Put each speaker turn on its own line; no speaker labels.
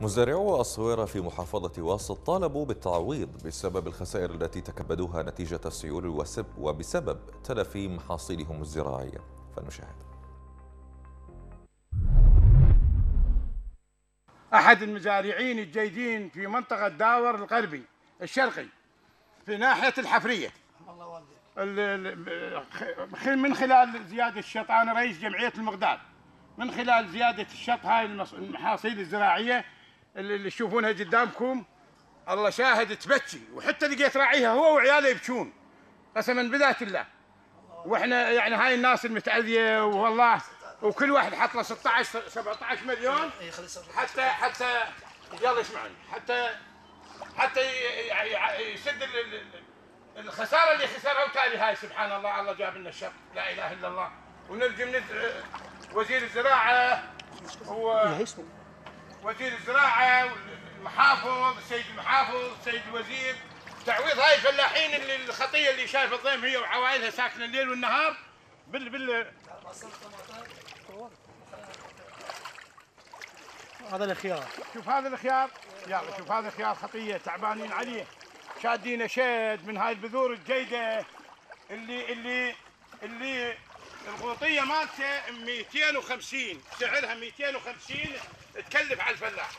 مزارعو الصويرة في محافظة واسط طالبوا بالتعويض بسبب الخسائر التي تكبدوها نتيجة السيول وسب وبسبب تلف محاصيلهم الزراعية فنشاهد.
أحد المزارعين الجيدين في منطقة داور الغربي الشرقي في ناحية الحفرية. ال- ال- خ- من خلال زيادة الشط أنا رئيس جمعية المقداد من خلال زيادة الشط هاي المحاصيل الزراعية اللي اللي تشوفونها قدامكم الله شاهد تبكي وحتى لقيت راعيها هو وعياله يبكون قسما بذات الله. وإحنا يعني هاي الناس المتأذية والله وكل واحد حط له 16 17 مليون. حتى حتى يلا اسمعني. حتى حتى ي- ي- يسد ال- ال- ال- الخسارة اللي خسرها وتالي هاي سبحان الله. الله جاب لنا الشر. لا إله إلا الله. ونرجو من وزير الزراعة هو وزير الزراعة والمحافظ السيد المحافظ السيد الوزير. تعويض هاي الفلاحين اللي الخطية اللي شايفة الضيم هي وعوائلها ساكنة الليل والنهار. بال بال
هذا الخيار.
شوف هذا الخيار. يلا شوف هذا الخيار خطية تعبانين عليه. شادين شاد من هاي البذور الجيدة اللي اللي اللي الغوطيه مالته 250 سعرها 250 تكلف على الفلاح.